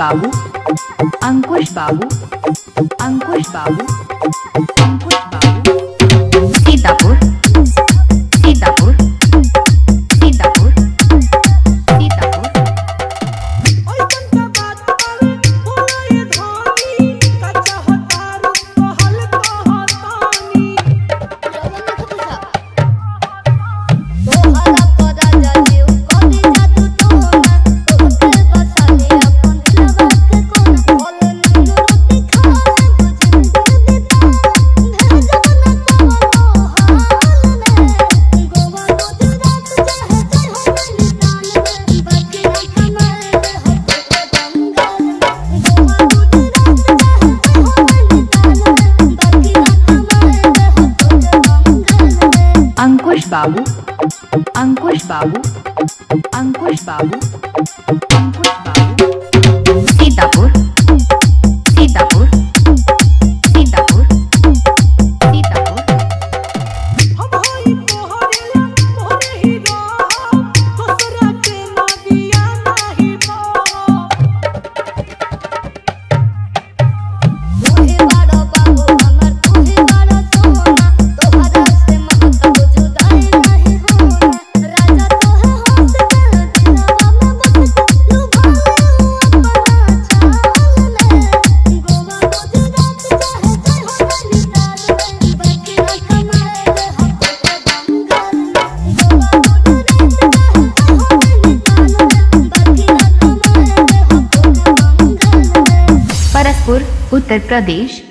बाबू। अंकुश बाबू। अंकुश बाबू। बाबू अंकुश बाबू अंकुश बाबू Gorakhpur Uttar Pradesh.